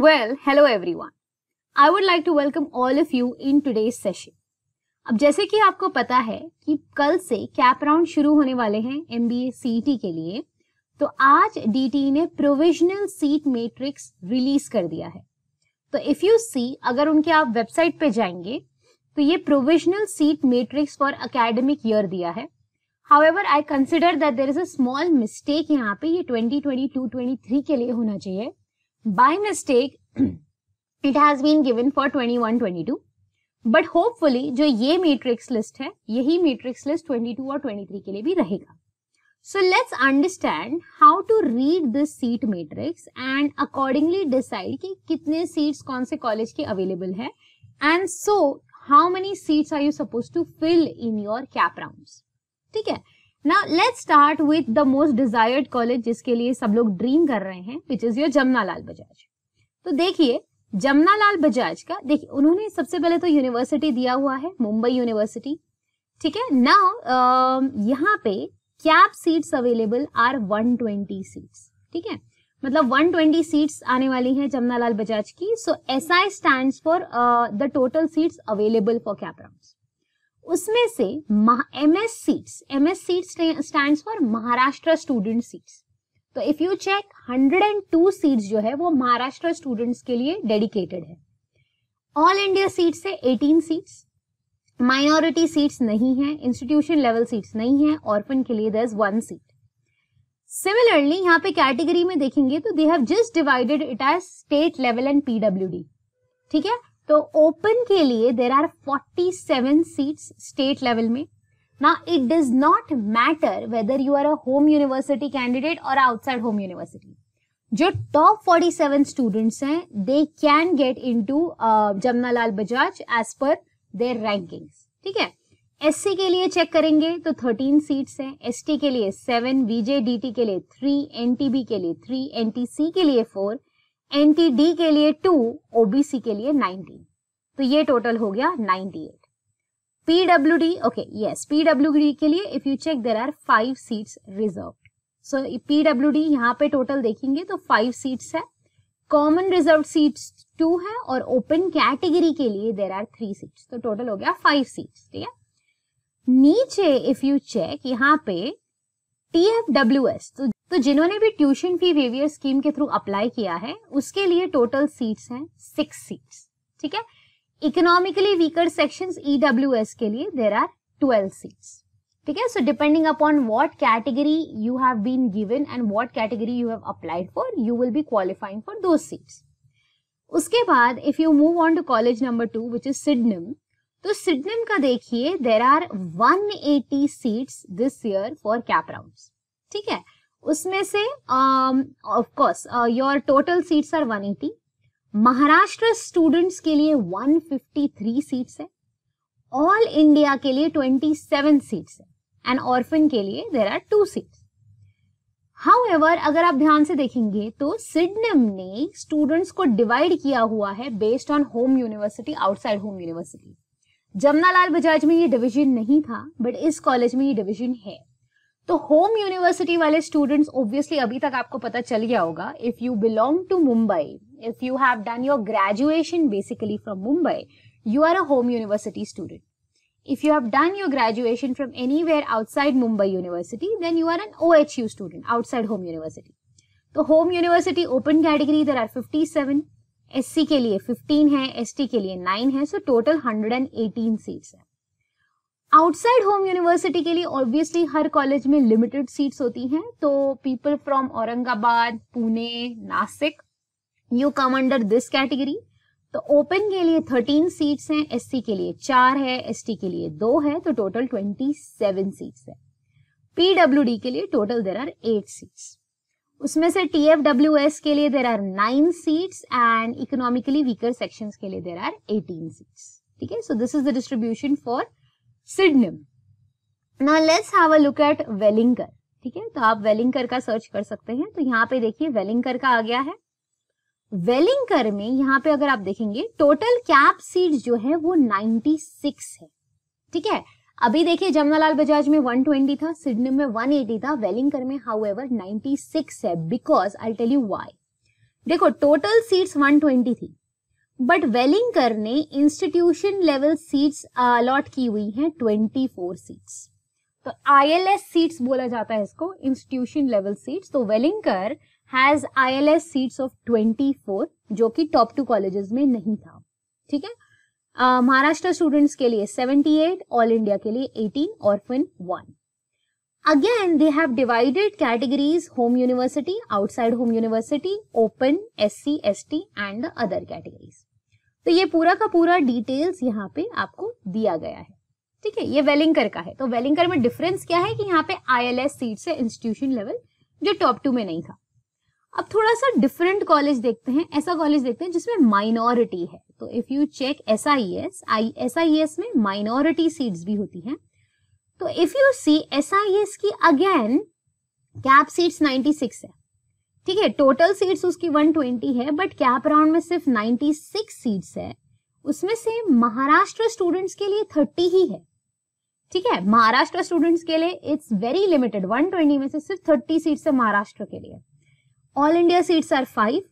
Well, hello everyone. I would like to welcome all of you in today's session. अब जैसे कि आपको पता है कि कल से कैप राउंड शुरू होने वाले हैं एम बी e के लिए तो आज डी टी ने प्रोविजनल सीट मैट्रिक्स रिलीज़ कर दिया है तो इफ़ यू सी अगर उनके आप वेबसाइट पे जाएँगे तो ये provisional seat matrix for academic year दिया है however I consider that there is a small mistake यहाँ पे ये 2022-23 के लिए होना चाहिए by mistake, it has been given for 21 22 but hopefully जो ये मैट्रिक्स लिस्ट है, यही मैट्रिक्स लिस्ट 22 और 23 के लिए भी रहेगा। So let's understand how to read this seat matrix and accordingly decide कि कितने सीट्स कौन से कॉलेज के अवेलेबल है। And so how many seats are you suppose to fill in your CAP rounds ठीक है? ना let start with the most desired college जिसके लिए सब लोग ड्रीम कर रहे हैं which is your Jamuna Lal Bajaj तो देखिए जमुना लाल बजाज का, देखिए, उन्होंने सबसे पहले तो यूनिवर्सिटी दिया हुआ है मुंबई यूनिवर्सिटी ठीक है? ना यहाँ पे CAP seats available are 120 seats ठीक है? मतलब 120 सीट्स आने वाली हैं जमुना लाल बजाज की so S I stand for the total seats available for CAP round उसमें से M S seats M S seats stand for Maharashtra student seats तो इफ़ यू चेक 102 सीट्स जो है, वो महाराष्ट्र स्टूडेंट्स के लिए डेडिकेटेड है. ऑल इंडिया सीट्स है 18 सीट्स माइनॉरिटी सीट्स नहीं है इंस्टीट्यूशन लेवल सीट्स नहीं है ऑर्फन के लिए दस वन सीट सिमिलरली यहाँ पे कैटेगरी में देखेंगे तो they have just divided it as state level and PWD ठीक है? तो ओपन के लिए there are 47 seats state level में. ना it does not matter whether you are a home university candidate और आउटसाइड होम यूनिवर्सिटी जो टॉप 47 स्टूडेंट्स हैं they can get into Jamnalal Bajaj as per their rankings ठीक है? SC के लिए check करेंगे तो 13 सीट्स हैं. एसटी के लिए 7 वीजेडीटी के लिए 3 एनटीबी के लिए 3 एनटीसी के लिए 4 एनटीडी के लिए टू ओबीसी के लिए नाइनटीन तो ये टोटल हो गया ninety eight PWD okay yes PWD के लिए if you check there are five seats reserve so PWD यहाँ पे टोटल देखेंगे तो फाइव सीट्स है. कॉमन रिज़र्व सीट्स टू है और ओपन कैटेगरी के लिए देर आर थ्री सीट्स तो टोटल हो गया फाइव सीट्स ठीक है? नीचे इफ़ यू चेक यहाँ पे टी एफ़ डब्ल्यू एस तो तो जिन्होंने भी ट्यूशन फ़ी वेवियर स्कीम के थ्रू अप्लाई किया है, उसके लिए टोटल सीट्स हैं सिक्स सीट्स ठीक है? इकोनॉमिकली वीकर सेक्शंस ईडब्ल्यूएस के लिए देर आर ट्वेल्व सीट्स ठीक है? So depending upon what category you have been given and what category you have applied for you will be qualifying for दो seats उसके बाद if you move on to college number two which is Sydenham तो Sydenham का देखिए there are 180 seats this year for CAP rounds ठीक है? उसमें से of course your total seats are 180 Maharashtra students के लिए 153 सीट्स है ऑल इंडिया के लिए 27 सीट्स है एंड ऑर्फन के लिए there are two seats however अगर आप ध्यान से देखेंगे तो सिडनम ने स्टूडेंट्स को डिवाइड किया हुआ है based on home university outside home university Jamnalal Bajaj में ये डिवीज़न नहीं था बट इस कॉलेज में ये डिवीज़न है। तो होम यूनिवर्सिटी वाले स्टूडेंट्स ऑब्वियसली अभी तक आपको पता चल गया होगा if you belong to Mumbai if you have done your graduation basically from Mumbai you are a home university student if you have done your graduation from anywhere outside Mumbai University, then you are an OHU student, outside home university. तो home university open category there are 57, SC के लिए 15 है, ST के लिए 9 है, so total 118 seats है. Outside home university के लिए ऑब्वियसली हर कॉलेज में लिमिटेड सीट्स होती हैं तो people from Aurangabad, Pune, Nashik you come under this category तो ओपन के लिए 13 सीट्स हैं एससी के लिए चार है एसटी के लिए दो है तो टोटल 27 सीट्स है. पीडब्ल्यूडी के लिए total there are eight seats उसमें से टी एस के लिए there are nine seats and economically weaker sections के लिए देर आर एटीन सीट्स ठीक है? So this is the distribution for Sydenham ना let's have a look at Welingkar ठीक है? तो आप वेलिंगर का सर्च कर सकते हैं। तो यहाँ पे देखिए वेलिंगर का आ गया है। वेलिंगर में यहाँ पे अगर आप देखेंगे टोटल कैप सीट जो है, वो 96 है। ठीक है? अभी देखिए, जमनालाल बजाज में 120 था सिडनी में 180 था। वेलिंगर में हाउ एवर 96 है। Because I tell you why देखो टोटल सीट्स 120 थी। बट वेलिंगकर ने इंस्टीट्यूशन लेवल सीट्स अलॉट की हुई हैं 24 सीट्स तो आईएलएस सीट्स बोला जाता है इसको इंस्टीट्यूशन लेवल सीट्स तो Welingkar has ILS seats of 24 जो कि टॉप टू कॉलेजेस में नहीं था. ठीक है? महाराष्ट्र स्टूडेंट्स के लिए 78 ऑल इंडिया के लिए 18 और one again they have divided categories home university outside home university open S C S T and other categories तो ये पूरा का पूरा डिटेल्स यहाँ पे आपको दिया गया है। ठीक है, ये वेलिंगकर का है। तो वेलिंगकर में डिफरेंस क्या है कि यहाँ पे आईएलएस सीट है इंस्टीट्यूशन लेवल जो टॉप टू में नहीं था। अब थोड़ा सा डिफरेंट कॉलेज देखते हैं। ऐसा कॉलेज देखते हैं जिसमें माइनॉरिटी है। तो if you check S I S I S I S में माइनॉरिटी सीट्स भी होती हैं। तो if you see S I S की अगेन कैप सीट्स 96 है। ठीक है टोटल सीट्स उसकी 120 है बट कैप राउंड में सिर्फ़ 96 सीट्स है। उसमें से महाराष्ट्र स्टूडेंट्स के लिए 30 ही है। ठीक है, महाराष्ट्र स्टूडेंट्स के लिए इट्स वेरी लिमिटेड 120 में से सिर्फ़ 30 सीट्स है महाराष्ट्र के लिए। All India seats are five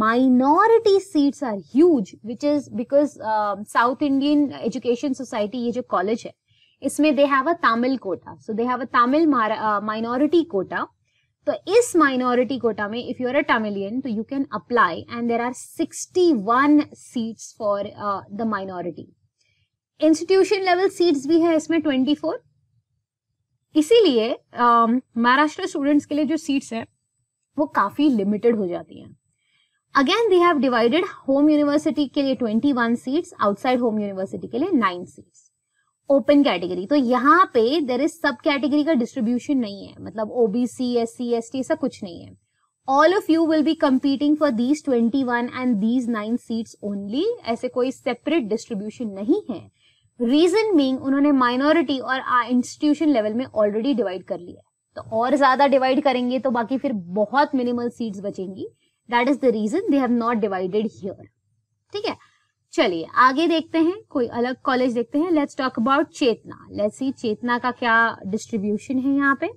minority seats are huge which is because South Indian education society ये जो कॉलेज है, इसमें they have a Tamil quota so they have a Tamil minority quota तो इस माइनॉरिटी कोटा में if you are a Tamilian तो you can apply and there are sixty one seats for the minority institution level seats भी है इसमें twenty four इसीलिए um, Maharashtra students के लिए जो सीट्स है वो काफ़ी लिमिटेड हो जाती हैं. Again they have divided home university के लिए 21 सीट्स आउटसाइड होम यूनिवर्सिटी के लिए 9 सीट्स ओपन कैटेगरी। तो यहाँ पे देर इज़ सब कैटेगरी का डिस्ट्रीब्यूशन नहीं है। मतलब OBC S C S T ऐसा कुछ नहीं है। All of you will be competing for these twenty one and these nine seats only ऐसे कोई सेपरेट डिस्ट्रीब्यूशन नहीं है। रीजन बींग उन्होंने माइनॉरिटी और इंस्टीट्यूशन लेवल में ऑलरेडी डिवाइड कर लिया है। तो और ज़्यादा डिवाइड करेंगे तो बाकी फिर बहुत minimal seats बचेंगी। That is the reason they have not divided here ठीक है? चलिए, आगे देखते हैं, कोई अलग कॉलेज देखते हैं। Let's talk about Chetana. Let's see Chetana का क्या डिस्ट्रीब्यूशन है यहाँ पे।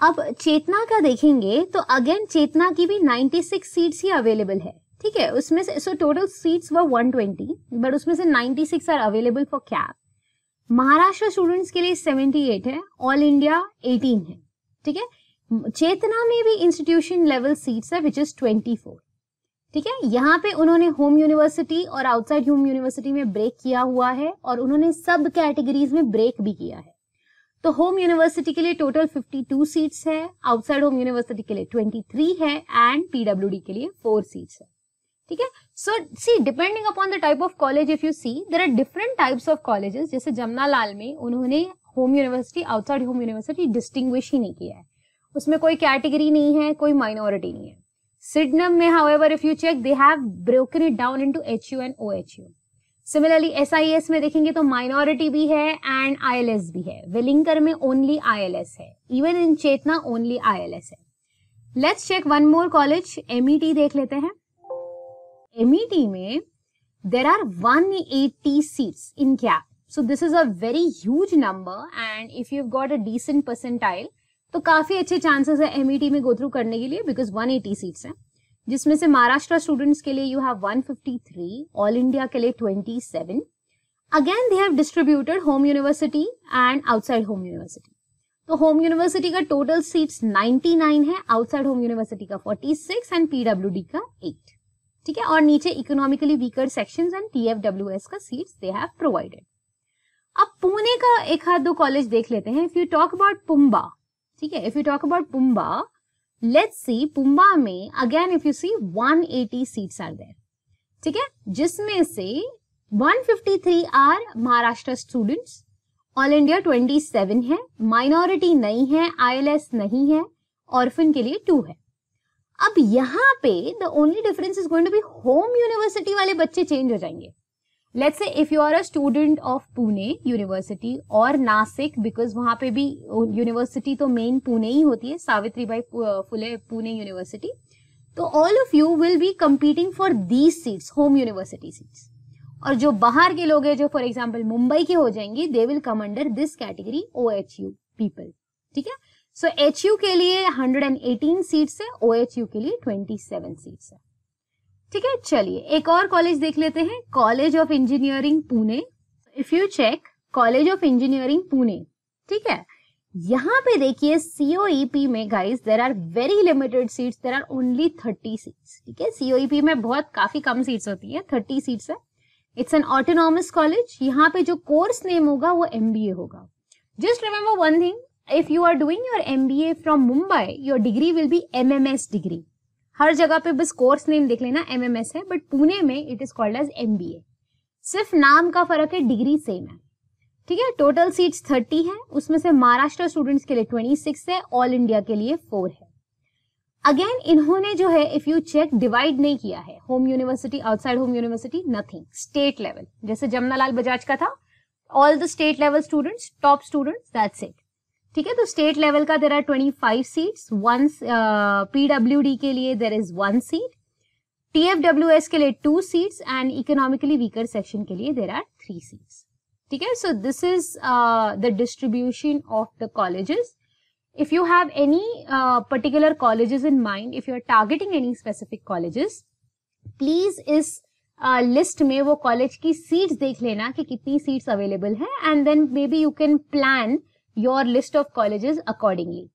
अब चेतना का देखेंगे तो अगेन चेतना की भी 96 सीट्स ही अवेलेबल है। ठीक है, उसमें से so total seats were 120 but उसमें से 96 are available for CAP Maharashtra students के लिए 78 है ऑल इंडिया 18 है। ठीक है, चेतना में भी इंस्टीट्यूशन लेवल सीट्स है विच इज़ 24 ठीक है? यहाँ पे उन्होंने होम यूनिवर्सिटी और आउटसाइड होम यूनिवर्सिटी में ब्रेक किया हुआ है और उन्होंने सब कैटेगरीज में ब्रेक भी किया है। तो होम यूनिवर्सिटी के लिए टोटल 52 सीट्स है आउटसाइड होम यूनिवर्सिटी के लिए 23 है एंड पीडब्ल्यूडी के लिए फोर सीट्स है। ठीक है? So see depending upon the type of college if you see there are different types of colleges जैसे जमुना लाल में उन्होंने home university outside home university distinguish ही नहीं किया है। उसमें कोई कैटेगरी नहीं है, कोई माइनॉरिटी नहीं है। सिडनम में however if you check they have broken it down into H U and O H U similarly S I S में देखेंगे तो माइनॉरिटी भी है एंड आई एल एस भी है. वेलिंगर में ओनली आई एल एस है. Even in Chetana only I L S है. Let's check one more college MET देख लेते हैं. एमईटी टी में there are one eighty seats in CAP so this is a very huge number and if you got a decent percentile तो काफ़ी अच्छे chances है MET में go through करने के लिए बिकॉज़ 180 सीट्स हैं, जिसमें से महाराष्ट्र स्टूडेंट्स के लिए यू हैव 153 ऑल इंडिया के लिए 27 again they have distributed home university and outside home university तो होम यूनिवर्सिटी का टोटल सीट्स 99 है आउटसाइड होम यूनिवर्सिटी का 46 एंड पीडब्ल्यूडी का 8 ठीक है? और नीचे economically weaker sections and TFWS का सीट्स दे हैव प्रोवाइडेड अब पुणे का एक हाथ दो कॉलेज देख लेते हैं. If you talk about PUMBA ठीक है if you talk about PUMBA let's see PUMBA में again if you see 180 seats are there ठीक है, जिसमें से 153 are Maharashtra students all India 27 है माइनॉरिटी नहीं है आईएलएस नहीं है ऑर्फन के लिए टू है. अब यहाँ पे the only difference is going to be home university वाले बच्चे चेंज हो जाएँगे. Let's say if you are a student of Pune university और नासिक बिकॉज़ वहाँ पे भी यूनिवर्सिटी तो मेन पुणे ही होती है सावित्री बाई फुले पुणे यूनिवर्सिटी तो all of you will be competing for these seats home university seats और जो बाहर के लोग हैं, जो फॉर एग्ज़ाम्पल मुंबई के हो जाएँगे they will come under this category O H U people ठीक है? सो एच यू के लिए 118 सीट्स है ओ एच यू के लिए 27 सीट्स है। ठीक है, चलिए, एक और कॉलेज देख लेते हैं college of engineering Pune if you check college of engineering Pune ठीक है? यहाँ पे देखिए सीओईपी e में guys there are very limited seats there are only thirty seats ठीक है? सीओईपी e में बहुत काफ़ी कम सीट्स होती है थर्टी सीट्स है। इट्स एन ऑटोनॉमस कॉलेज यहाँ पे जो कोर्स नेम होगा, वो एमबीए होगा। Just remember one thing if you are doing your MBA from Mumbai your degree will be MMS degree हर जगह पे बस कोर्स नेम देख लेना एमएमएस है बट पुणे में it is called as MBA सिर्फ़ नाम का फ़र्क है डिग्री सेम है। ठीक है टोटल सीट्स थर्टी है, उसमें से महाराष्ट्र स्टूडेंट्स के लिए ट्वेंटी सिक्स है ऑल इंडिया के लिए फोर है। अगेन इन्होंने जो है इफ़ यू चेक डिवाइड नहीं किया है। Home university outside home university nothing state level जैसे जमनालाल बजाज का था all the state level students top students that's it ठीक है तो स्टेट लेवल का there are twenty five seats one PW D के लिए there is one seat TFW के लिए two seats and economically weaker section के लिए देर आर थ्री सीट्स ठीक है so this is the distribution of the colleges you have any uh, particular colleges in mind if you are targeting any specific colleges please इस list में वो college की seats देख लेना कि कितनी सीट्स अवेलेबल है and then may be you can plan your list of colleges accordingly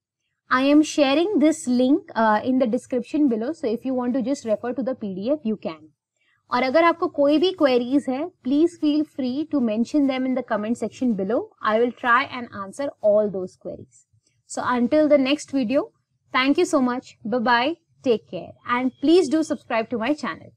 I am sharing this link uh, in the description below. So if you want to just refer to the PDF, you can. और अगर आपको कोई भी queries है please feel free to mention them in the comment section below I will try and answer all those queries so until the next video thank you so much bye take care and please do subscribe to my channel